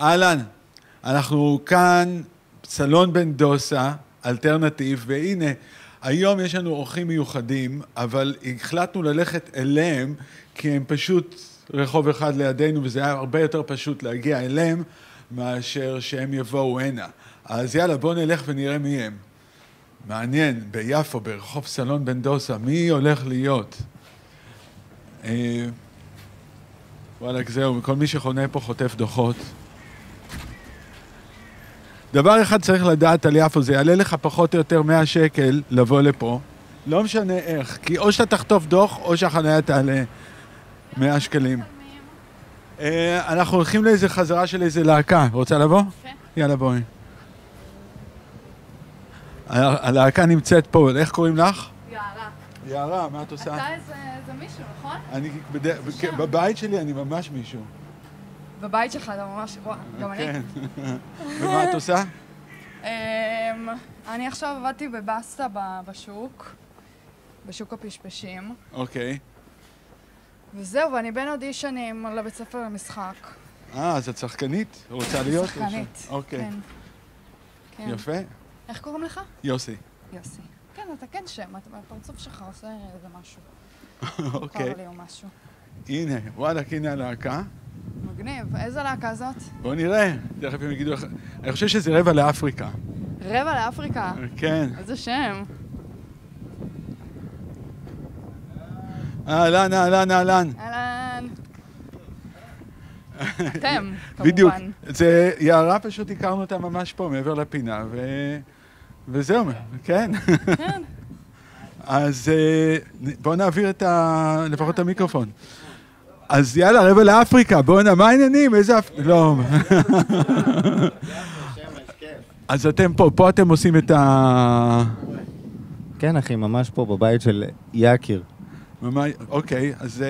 אהלן, אנחנו כאן, סלון בן דוסה, אלטרנטיב, והנה, היום יש לנו אורחים מיוחדים, אבל החלטנו ללכת אליהם, כי הם פשוט רחוב אחד לידינו, וזה היה הרבה יותר פשוט להגיע אליהם, מאשר שהם יבואו הנה. אז יאללה, בואו נלך ונראה מי הם. מעניין, ביפו, ברחוב סלון בן דוסה, מי הולך להיות? אה, וואלכ, זהו, כל מי שחונה פה חוטף דוחות. דבר אחד צריך לדעת על יפו, זה יעלה לך פחות או יותר 100 שקל לבוא לפה. לא משנה איך, כי או שאתה תחטוף דוח, או שהחניה תעלה 100 שקלים. אה, אנחנו הולכים לאיזה חזרה של איזה להקה. רוצה לבוא? כן. יאללה, בואי. הלהקה נמצאת פה, איך קוראים לך? יאללה. יערה, מה את עושה? אתה איזה מישהו, נכון? אני בבית שלי אני ממש מישהו. בבית שלך אתה ממש... וואו, גם אני. כן. ומה את עושה? אמ, אני עכשיו עבדתי בבסטה בשוק, בשוק הפשפשים, אוקיי. וזהו, ואני בין אודישנים לבית ספר למשחק. אה, אז את שחקנית? רוצה להיות? שחקנית. אוקיי. כן. כן. יפה. איך קוראים לך? יוסי. יוסי. כן, אתה כן שם, הפרצוף שלך עושה איזה משהו. אוקיי. מוכר לי או משהו. הנה, וואלכ, הנה הלהקה. מגניב. איזה להקה זאת? בואו נראה, תכף הם יגידו לך. אני חושב שזה רבע לאפריקה. רבע לאפריקה. כן. איזה שם. אהלן, אהלן, אהלן. אהלן. אתם, בדיוק. כמובן. זה יערה פשוט הכרנו אותה ממש פה, מעבר לפינה, ו... וזהו, כן. כן. אז אה, בואו נעביר את ה... לפחות את המיקרופון. אז יאללה, רבע לאפריקה, בואנה, מה העניינים? איזה... אפ- לא. אז אתם פה, פה אתם עושים את ה... כן, אחי, ממש פה, בבית של. ממש- אוקיי, אז אה,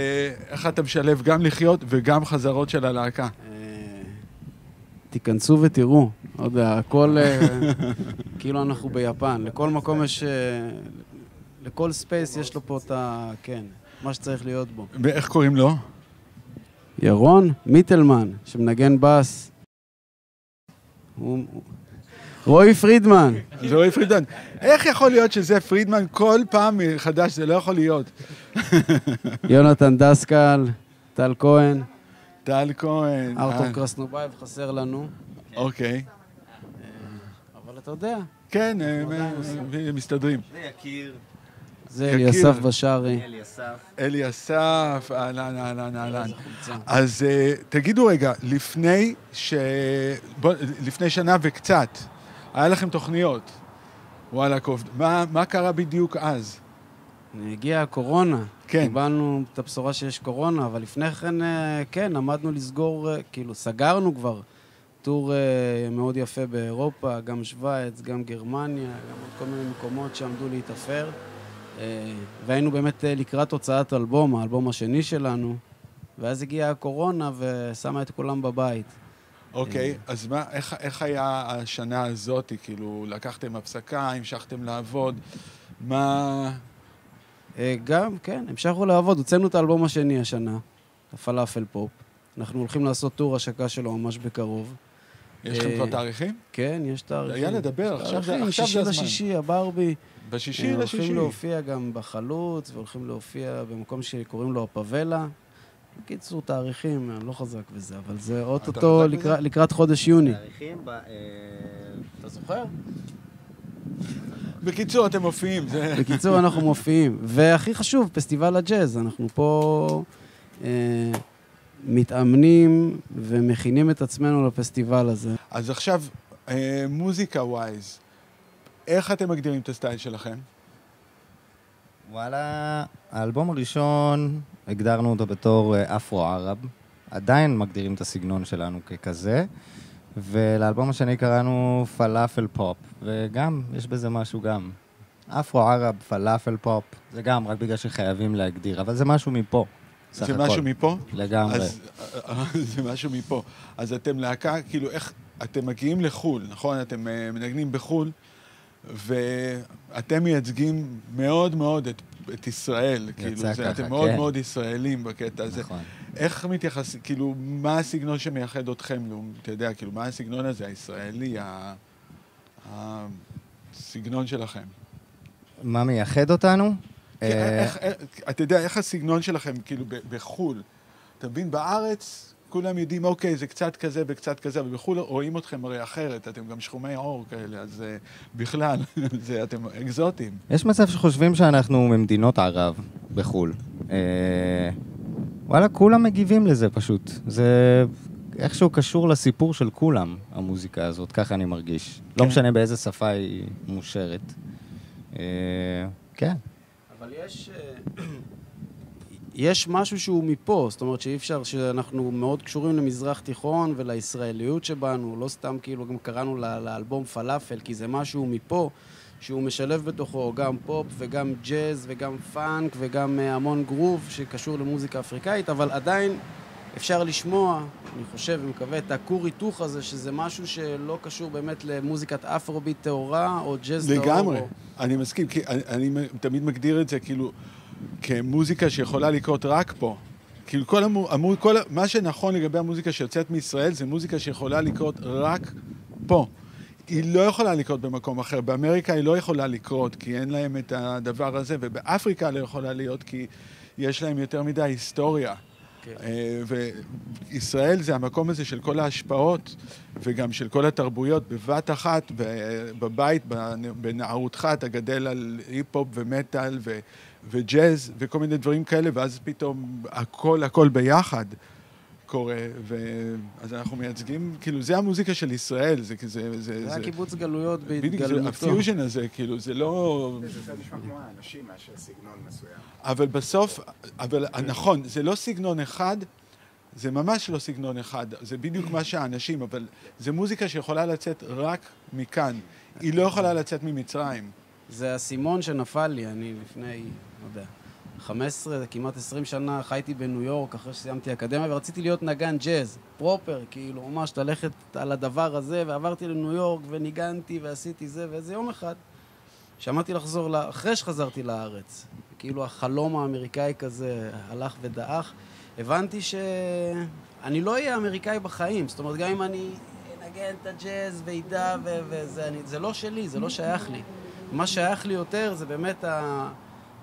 איך אתה משלב גם לחיות וגם חזרות של הלהקה? אה, תיכנסו ותראו, לא יודע, הכל אה, כאילו אנחנו ביפן. לכל מקום יש, לכל space יש לו פה את ה... כן, מה שצריך להיות בו. ואיך קוראים לו? ירון מיטלמן, שמנגן בס. הוא... רועי פרידמן, זה רועי פרידמן. איך יכול להיות שזה פרידמן כל פעם מחדש? זה לא יכול להיות. יונתן דסקל, טל כהן, טל כהן. ארתור אה, קרסנובייב חסר לנו, אוקיי. אבל אתה יודע, כן, הם אה, מסתדרים. יקיר, זה יקיר. אליסף בשארי. אליסף. אליסף, אהלן, אהלן, אהלן. אז אה, תגידו רגע, לפני ש... בוא, לפני שנה וקצת, היה לכם תוכניות. וואלה, קוב. מה, מה קרה בדיוק אז? הגיעה הקורונה. כן. קיבלנו את הבשורה שיש קורונה, אבל לפני כן, אה, כן, עמדנו לסגור, אה, כאילו, סגרנו כבר טור מאוד יפה באירופה, גם שווייץ, גם גרמניה, גם עוד כל מיני מקומות שעמדו להתאפר. אה, והיינו באמת אה, לקראת הוצאת אלבום, האלבום השני שלנו, ואז הגיעה הקורונה ושמה את כולם בבית. אוקיי, אז מה, איך, איך היה השנה הזאת? כאילו, לקחתם הפסקה, המשכתם לעבוד? מה... אה, גם, כן, המשכנו לעבוד, הוצאנו את האלבום השני השנה, הפלאפל פופ. אנחנו הולכים לעשות טור השקה שלו ממש בקרוב. יש לכם אה, כבר תאריכים? כן, יש תאריכים. יאללה, דבר, עכשיו זה- זה שישי הזמן. לשישי, הברבי. בשישי אה, לשישי. הולכים להופיע גם בחלוץ, והולכים להופיע במקום שקוראים לו הפאבלה. בקיצור, תאריכים, אני לא חזק בזה, אבל זה אוטוטו? לקראת- חודש יוני. תאריכים ב... אה, אתה זוכר? בקיצור, אתם מופיעים. זה... בקיצור, אנחנו מופיעים. והכי חשוב, פסטיבל הג'אז. אנחנו פה מתאמנים ומכינים את עצמנו לפסטיבל הזה. אז עכשיו, אה, מוזיקה ווייז, איך אתם מגדירים את הסטייל שלכם? וואלה, האלבום הראשון, הגדרנו אותו בתור אה, אפרו-ערב. עדיין מגדירים את הסגנון שלנו ככזה. ולאלבום השני קראנו פלאפל פופ, וגם, יש בזה משהו גם. אפרו-ערב, פלאפל פופ, זה גם רק בגלל שחייבים להגדיר, אבל זה משהו מפה, סך זה הכל. משהו מפה? לגמרי. אז זה משהו מפה. אז אתם להקה, כאילו, איך... אתם מגיעים לחו"ל, נכון? אתם אה, מנגנים בחו"ל, ואתם מייצגים מאוד מאוד את, את ישראל. כאילו, זה, ככה, אתם מאוד כן. מאוד ישראלים בקטע הזה. נכון. איך מתייחס, כאילו, מה הסגנון שמייחד אתכם, אתה יודע, כאילו, מה הסגנון הזה, הישראלי, הסגנון שלכם? מה מייחד אותנו? אה, אתה יודע, איך הסגנון שלכם, כאילו, בחו"ל? אתה מבין, בארץ כולם יודעים, אוקיי, זה קצת כזה וקצת כזה, אבל בחו"ל רואים אתכם הרי אחרת, אתם גם שחומי עור כאלה, אז אה, בכלל, זה, אתם אקזוטים. יש מצב שחושבים שאנחנו ממדינות ערב בחו"ל. אה, וואלה, כולם מגיבים לזה פשוט. זה איכשהו קשור לסיפור של כולם, המוזיקה הזאת, ככה אני מרגיש. לא כן. משנה באיזה שפה היא מושרת. אה, כן. אבל יש... אה, יש משהו שהוא מפה, זאת אומרת שאי אפשר, שאנחנו מאוד קשורים למזרח תיכון ולישראליות שבנו, לא סתם כאילו גם קראנו לאלבום פלאפל, כי זה משהו מפה, שהוא משלב בתוכו גם פופ וגם ג'אז וגם פאנק וגם אה, המון גרוב שקשור למוזיקה אפריקאית, אבל עדיין אפשר לשמוע, אני חושב ומקווה, את הכור היתוך הזה, שזה משהו שלא קשור באמת למוזיקת אפרוביט טהורה או ג'אז טהור. לגמרי, או- אני מסכים, כי אני, אני תמיד מגדיר את זה כאילו כמוזיקה שיכולה לקרות רק פה. כאילו כל, המו, המו, כל מה שנכון לגבי המוזיקה שיוצאת מישראל זה מוזיקה שיכולה לקרות רק פה. היא לא יכולה לקרות במקום אחר. באמריקה היא לא יכולה לקרות כי אין להם את הדבר הזה, ובאפריקה לא יכולה להיות כי יש להם יותר מדי היסטוריה. כן. אה, וישראל זה המקום הזה של כל ההשפעות וגם של כל התרבויות בבת אחת, בבית, בנ- בנערותך אתה גדל על היפ-הופ ומטאל וג'אז וכל מיני דברים כאלה, ואז פתאום הכל הכל ביחד קורה, ו- אז אנחנו מייצגים, כאילו זה המוזיקה של ישראל, זה כזה, זה, זה היה קיבוץ גלויות בדיוק, זה בהתגלמותו. הפיוז'ן הזה, כאילו, זה לא... זה יותר נשמע כמו האנשים מאשר סגנון מסוים. אבל בסוף, אבל נכון, זה לא סגנון אחד, זה ממש לא סגנון אחד, זה בדיוק מה שהאנשים, אבל זה מוזיקה שיכולה לצאת רק מכאן. היא לא יכולה לצאת ממצרים. זה האסימון שנפל לי, אני לפני, לא יודע, 15, כמעט 20 שנה חייתי בניו יורק אחרי שסיימתי אקדמיה ורציתי להיות נגן ג'אז, פרופר, כאילו ממש ללכת על הדבר הזה, ועברתי לניו יורק וניגנתי ועשיתי זה, ואיזה יום אחד שמעתי לחזור, לה, אחרי שחזרתי לארץ, כאילו החלום האמריקאי כזה הלך ודעך, הבנתי שאני לא אהיה אמריקאי בחיים, זאת אומרת, גם אם אני אנגן את הג'אז וידע ו- וזה, אני, זה לא שלי, זה לא שייך לי. מה שייך לי יותר זה באמת ה...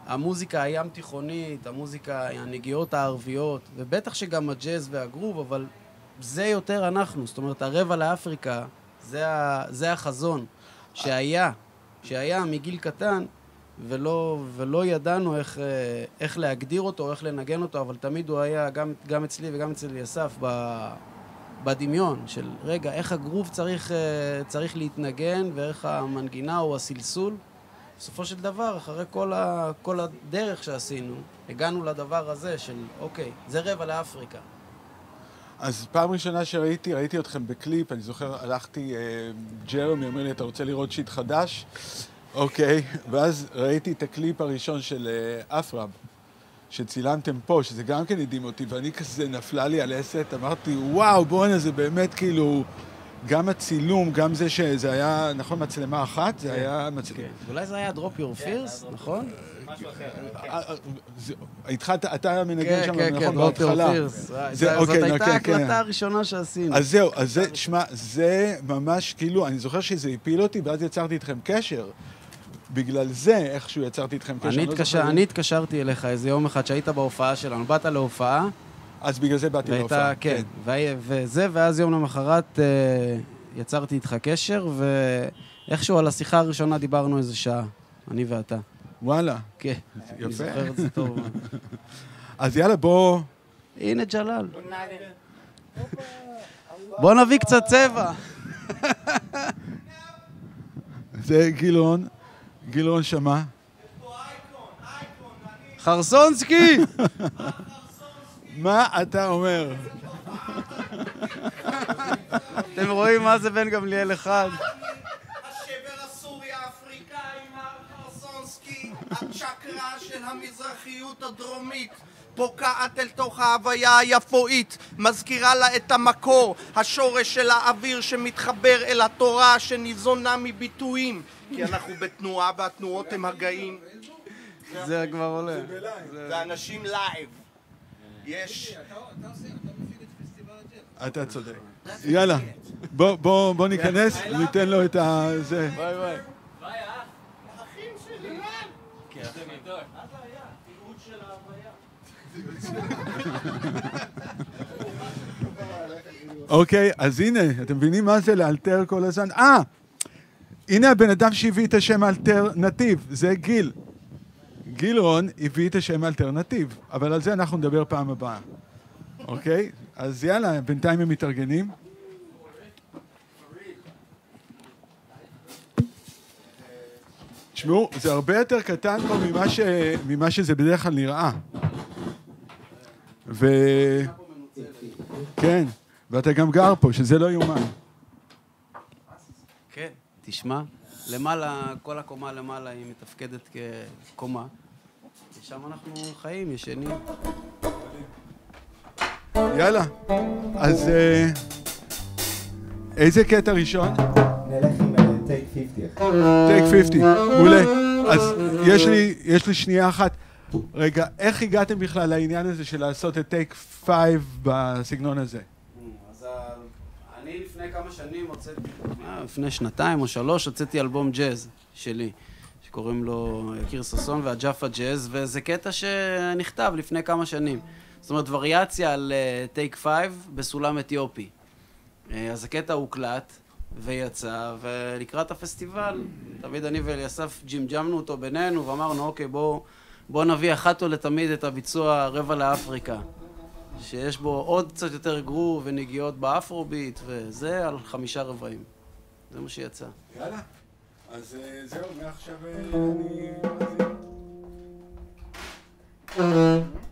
המוזיקה הים תיכונית, המוזיקה, הנגיעות הערביות, ובטח שגם הג'אז והגרוב, אבל זה יותר אנחנו. זאת אומרת, הרבע לאפריקה, זה, ה, זה החזון שהיה, שהיה מגיל קטן, ולא, ולא ידענו איך, איך להגדיר אותו, איך לנגן אותו, אבל תמיד הוא היה, גם, גם אצלי וגם אצל ב, בדמיון של, רגע, איך הגרוב צריך, אה, צריך להתנגן, ואיך המנגינה או הסלסול. בסופו של דבר, אחרי כל, ה, כל הדרך שעשינו, הגענו לדבר הזה של, אוקיי, זה רבע לאפריקה. אז פעם ראשונה שראיתי, ראיתי אתכם בקליפ, אני זוכר, הלכתי, אה, ג'רמי אומר לי, אתה רוצה לראות shit חדש? אוקיי, ואז ראיתי את הקליפ הראשון של אה, אפראפ, שצילמתם פה, שזה גם כן הדהים אותי, ואני כזה נפלה לי הלסת, אמרתי, וואו, בואנה, זה באמת כאילו, גם הצילום, גם זה שזה היה, נכון, מצלמה אחת? זה היה מצלמה... אולי זה היה Drop Your Fears, נכון? התחלת, אתה מנגן כן, שם, כן, כן, נכון, Drop Your בהתחלה. Fears. זה- זה- זאת הייתה כן, כן. ההקלטה הראשונה שעשינו. אז זהו, אז זה, שמע, זה ממש, כאילו, אני זוכר שזה הפיל אותי, ואז יצרתי איתכם קשר. בגלל זה, איכשהו יצרתי איתכם קשר. אני לא אני התקשרתי אליך איזה יום אחד שהיית בהופעה שלנו, באת להופעה, אז בגלל זה באתי להופעה. כן, וה- וזה, ואז יום למחרת אה, יצרתי איתך קשר, ואיכשהו על השיחה הראשונה דיברנו איזה שעה, אני ואתה. וואלה. כן, אני יפה. זוכר את זה טוב. אז יאללה, בוא... הנה ג'לאל. בוא נביא קצת צבע. זה גילאון, גילאון שמע. חרסונסקי! מה אתה אומר? אתם רואים מה זה בן גמליאל אחד? השבר הסורי האפריקאי, מר חרסונסקי, הצ'קרה של המזרחיות הדרומית. פוקעת אל תוך ההוויה היפואית, מזכירה לה את המקור, השורש של האוויר שמתחבר אל התורה שניזונה מביטויים. כי אנחנו בתנועה והתנועות הם הגאים. זה כבר עולה. זה אנשים לייב. יש... אתה צודק. יאללה, בוא- ניכנס, ניתן לו את ה... זה. ביי ביי. אוקיי, אז הנה, אתם מבינים מה זה לאלתר כל הזמן? אה, הנה הבן אדם שהביא את השם אלתר נתיב, זה גיל. גיל רון הביא את השם אלתר נתיב, אבל על זה אנחנו נדבר פעם הבאה, אוקיי? אז יאללה, בינתיים הם מתארגנים. תשמעו, זה הרבה יותר קטן פה ממה, ש... ממה שזה בדרך כלל נראה. ו... כן, ואתה גם גר פה, שזה לא יאומן. כן, תשמע, למעלה, כל הקומה למעלה היא מתפקדת כקומה. ושם אנחנו חיים, ישנים. יאללה, אז אה, איזה קטע ראשון? נלך עם טייק 50 אחי. טייק 50, מעולה. אז יש לי, יש לי שנייה אחת. רגע, איך הגעתם בכלל לעניין הזה של לעשות את טייק 5 בסגנון הזה? אז ה- אני לפני כמה שנים הוצאתי, אה, לפני שנתיים או שלוש, הוצאתי אלבום ג'אז שלי, שקוראים לו יקיר ששון והג'אפה ג'אז, וזה קטע שנכתב לפני כמה שנים. זאת אומרת, וריאציה על טייק 5 בסולם אתיופי. אה, אז הקטע הוקלט ויצא, ולקראת הפסטיבל, תמיד אני ואליסף ג'ימג'מנו אותו בינינו, ואמרנו, אוקיי, בואו בוא נביא אחת ולתמיד את הביצוע רבע לאפריקה. שיש בו עוד קצת יותר גרוב ונגיעות באפרוביט, וזה על חמישה רבעים. זה מה שיצא. יאללה. אז אה, זהו, מעכשיו אה, אני...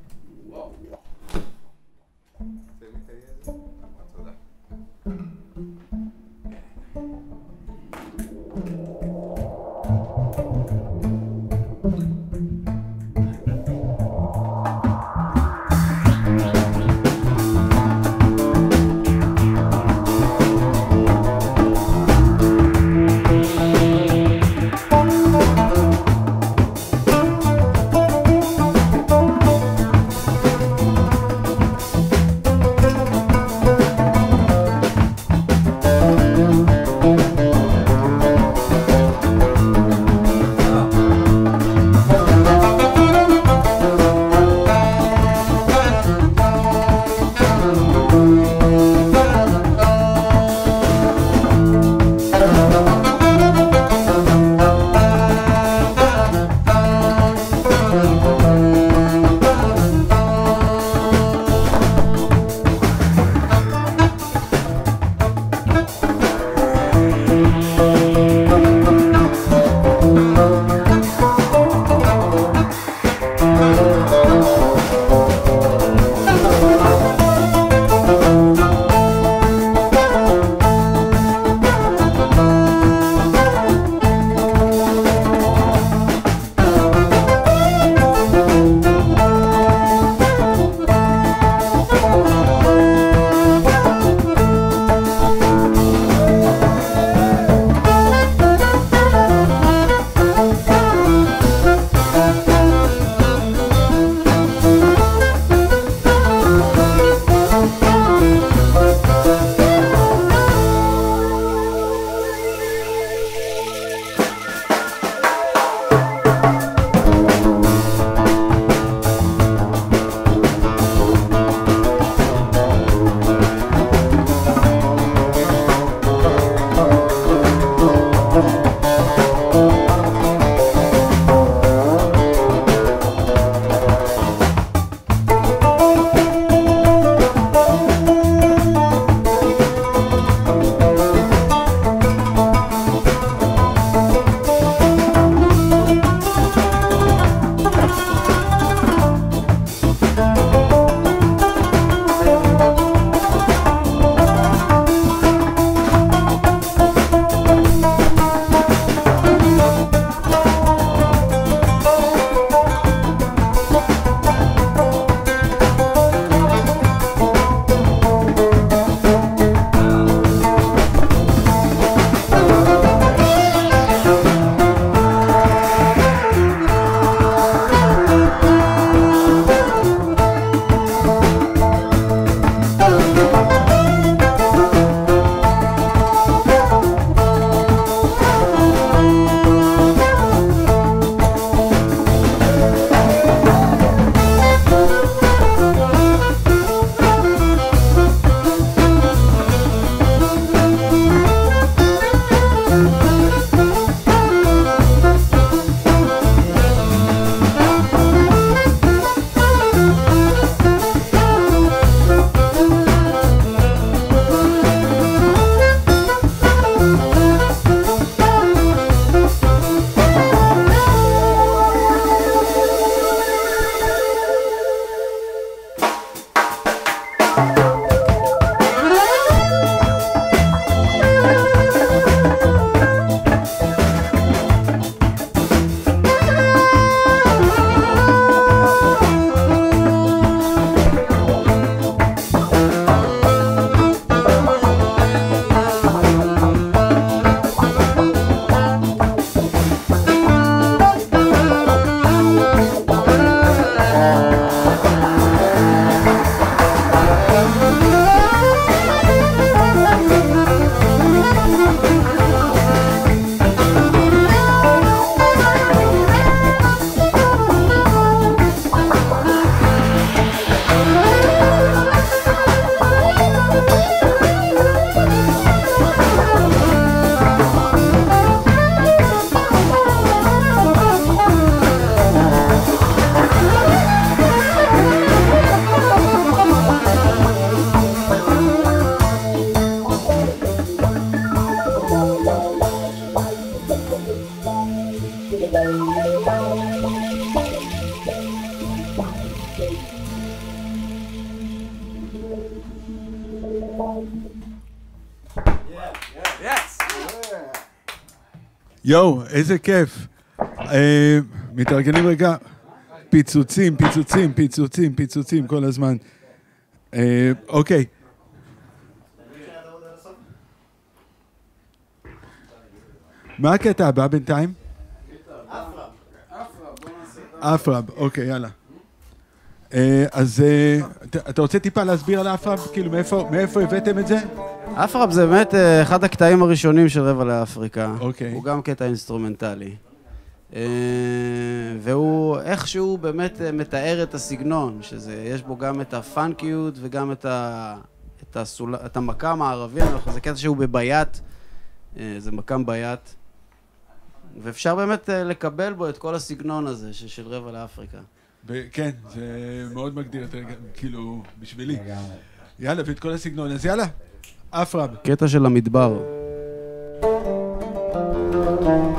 יואו, איזה כיף. אה, מתארגנים רגע. פיצוצים, פיצוצים, פיצוצים, פיצוצים כל הזמן. אה, אוקיי. מה הקטע הבא בינתיים? אפרב, אוקיי, יאללה. אה, אז אה, אתה- רוצה טיפה להסביר על האפרב? כאילו, מאיפה- הבאתם את זה? אפראפ זה באמת אה, אחד הקטעים הראשונים של רבע לאפריקה. אוקיי. הוא גם קטע אינסטרומנטלי. והוא איכשהו באמת מתאר את הסגנון, שיש בו גם את הפאנקיות וגם את, ה, את, הסול, את המקאם הערבי, אנחנו- זה קטע שהוא בביאת, זה מקאם ביאת, ואפשר באמת לקבל בו את כל הסגנון הזה של רבע לאפריקה. כן, זה מאוד מגדיר את הרגע, כאילו, בשבילי. יאללה, ואת כל הסגנון, אז יאללה, אפרב. קטע של המדבר. יש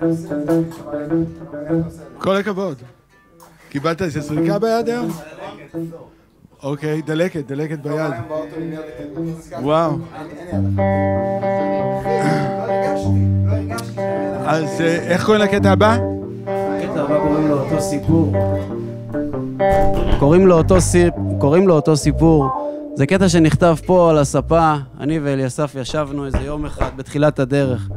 עושה את זה. כל הכבוד. קיבלת איזה סריקה ביד היום? אוקיי, דלקת, דלקת ביד. עם יד נזכרתי. וואו. יד אחת. לא לא. אז אה, איך קוראים לקטע הבא? הקטע הבא קוראים לו אותו סיפור. קוראים לו אותו, סי... קוראים לו אותו סיפור. זה קטע שנכתב פה על הספה, אני ואליסף ישבנו איזה יום אחד בתחילת הדרך.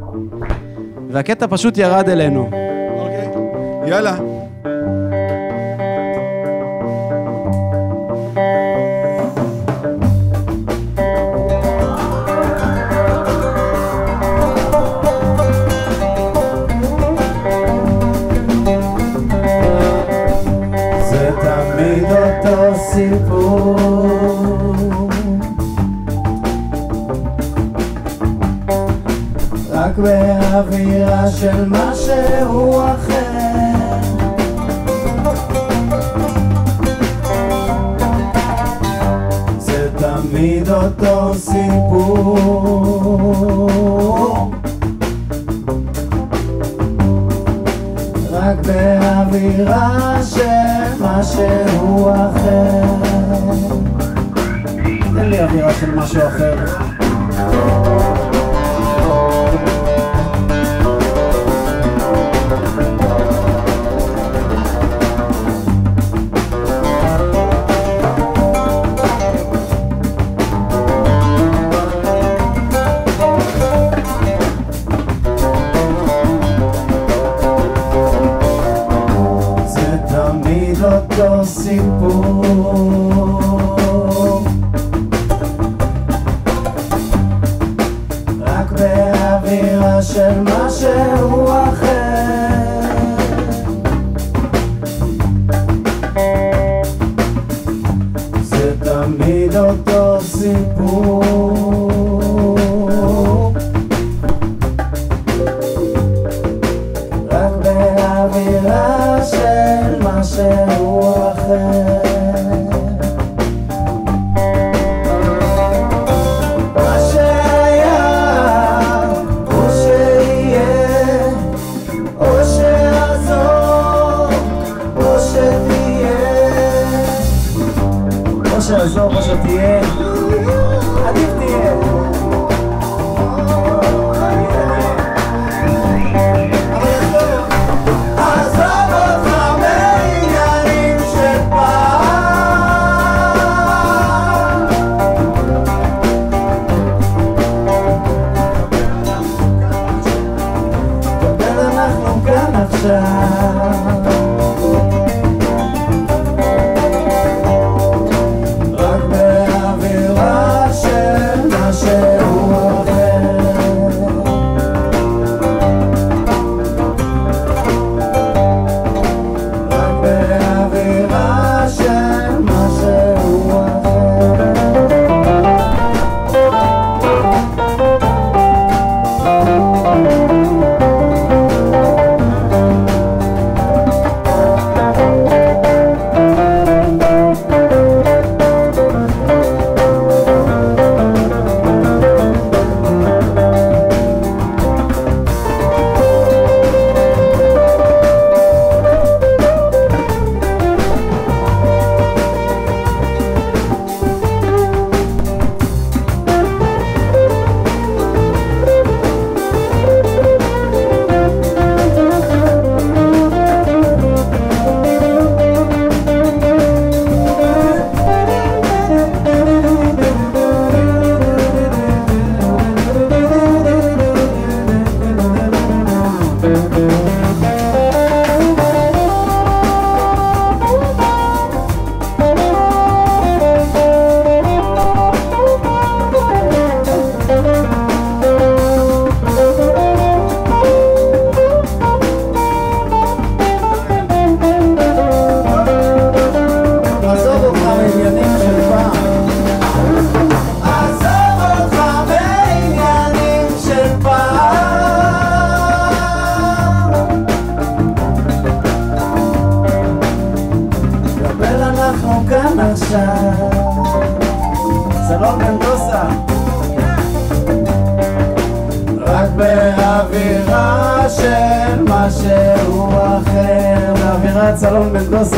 והקטע פשוט ירד אלינו. אוקיי. יאללה. של משהו אחר.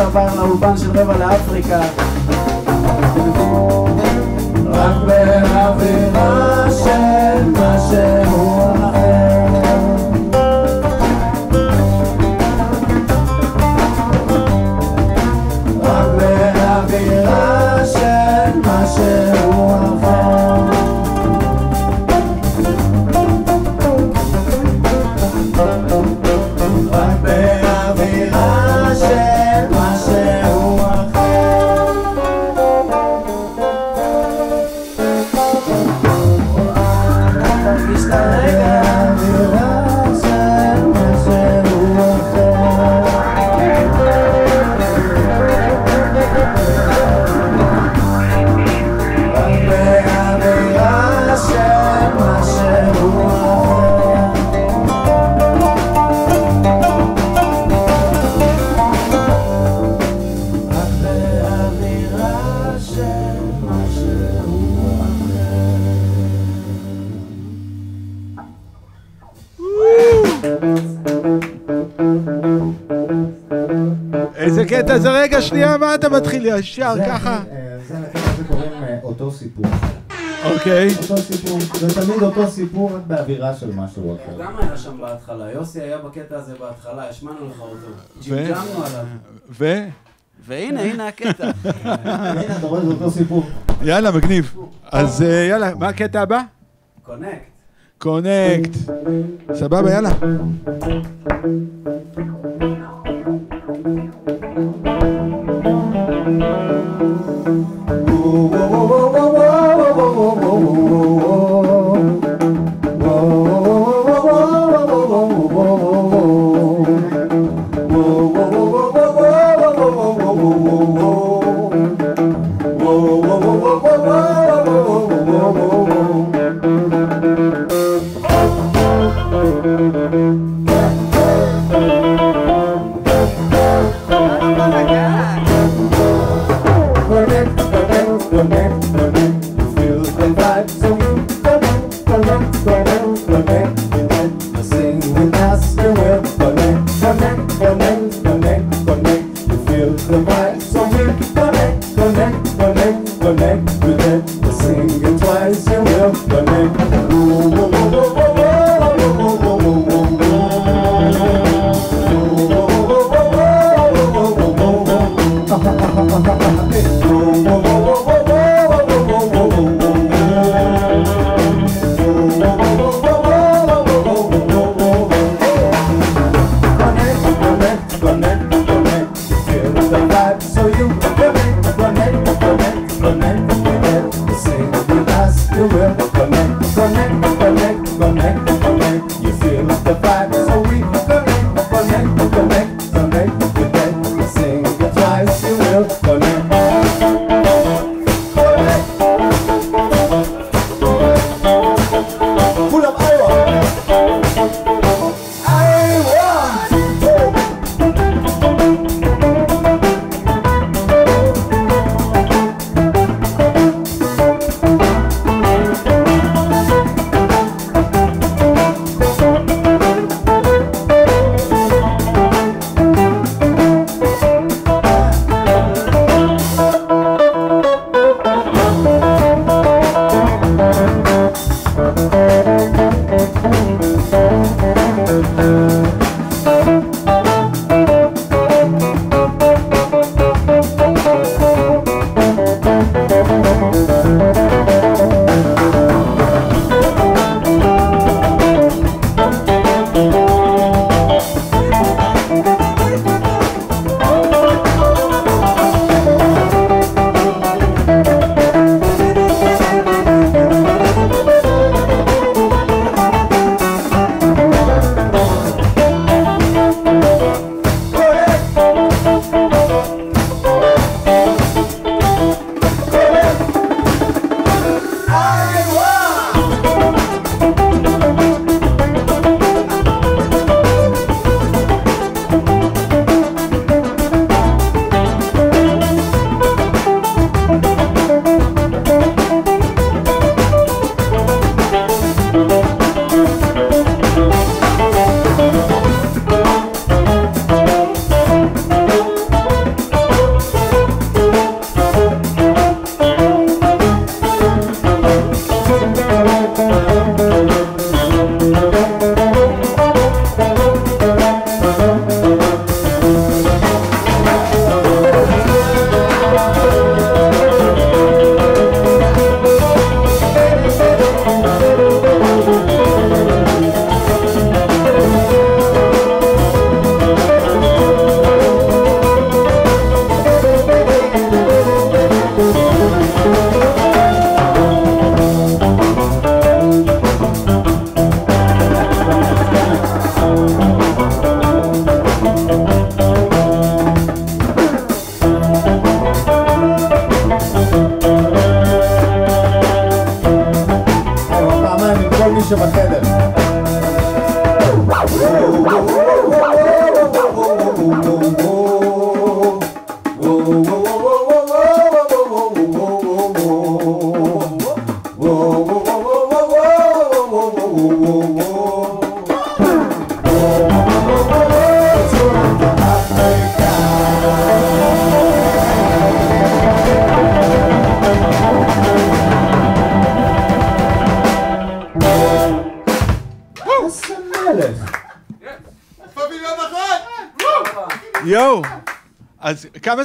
עבר לאובן של רבע לאפריקה. שנייה, מה אתה מתחיל ישר ככה? אה, אה, זה קוראים אה, אותו סיפור. אוקיי. אותו סיפור, זה תמיד אותו סיפור, רק באווירה של משהו אחר. גם היה שם בהתחלה, יוסי היה בקטע הזה בהתחלה, השמענו לך אותו. ג'ימג'מנו עליו. ו? והנה, הנה הקטע. הנה, אתה רואה, זה אותו סיפור. יאללה, מגניב. אז יאללה, מה הקטע הבא? קונקט. קונקט. סבבה, יאללה.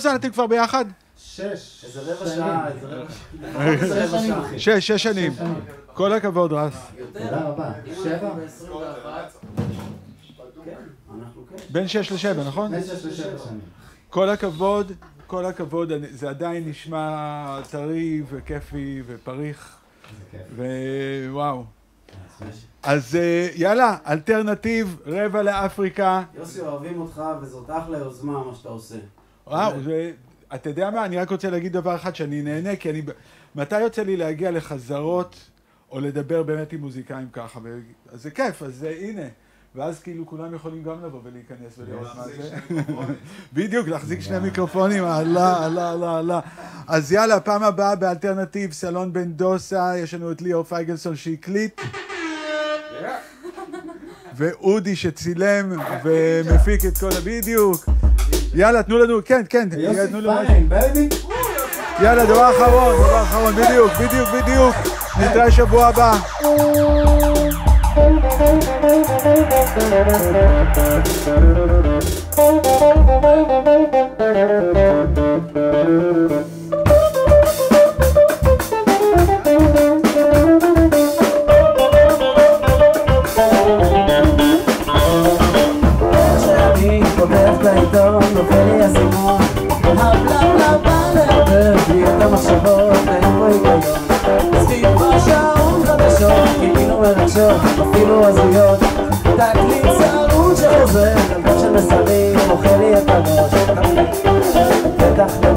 זמן אתם כבר ביחד? שש. איזה רבע שעה, איזה רבע שעה. שש, שש שנים. כל הכבוד, רס. תודה רבה. שבע? בין שש לשבע, נכון? בין שש לשבע שנים. כל הכבוד, כל הכבוד, זה עדיין נשמע טרי וכיפי ופריך. ווואו. אז אה, יאללה, אלתר נתיב, רבע לאפריקה. יוסי, אוהבים אותך, וזאת אחלה יוזמה, מה שאתה עושה. וואו, זה... אתה יודע מה, אני רק רוצה להגיד דבר אחד, שאני נהנה, כי אני... מתי יוצא לי להגיע לחזרות, או לדבר באמת עם מוזיקאים ככה? ו... אז זה כיף, אז אה, הנה. ואז כאילו כולם יכולים גם לבוא ולהיכנס ולראות מה זה. בדיוק, להחזיק שני מיקרופונים, אללה, אללה, אללה, אללה. אז יאללה, פעם הבאה באלטרנטיב, סלון בן דוסה, יש לנו את ליאור פייגלסון שהקליט. ואודי שצילם ומפיק את כל ה... בדיוק. יאללה, תנו לנו, כן, כן, יוסי. פיין, baby. יאללה, דבר אחרון, דבר אחרון, בדיוק, בדיוק, בדיוק. נתראה שבוע הבא. שאני האסימון הבלה בלה לערבב לי את המחשבות, אין פה היגיון סביב השעון חדשות, כאילו מרגשות, אפילו הזויות תקליט צרוד שחוזר, גלגל של מסרים, אוכל לי את הראש בטח למישהו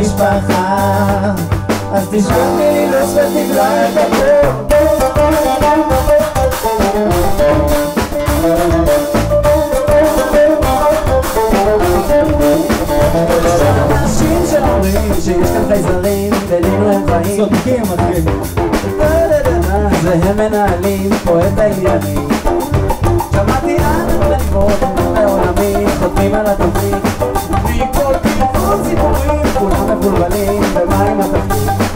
אוכלים גם המשפחה אז תשכח מלילוס ותבלע את הפה יש כאן אנשים שאומרים שיש כאן חייזרים בינינו הם חיים צודקים, אחי. והם מנהלים פה את העניינים שמעתי בנקות מעולמי חותמים על התוכנית. מכל כיוון סיפורים כולם מבולבלים ומה עם התפקיד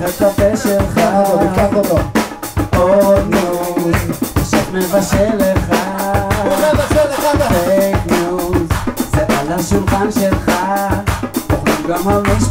תפתח את הפה שלך. קח אותו. עוד news, השף מבשל לך fake news, זה על השולחן שלך, אוכלים גם המשפחה